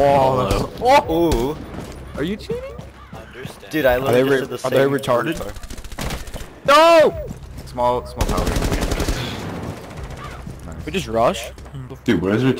Oh, that's- oh, Ooh. are you cheating? Understand. Dude, I they literally re- just did the are they retarded? car. No! Small, small power. We just rush? Dude, where's your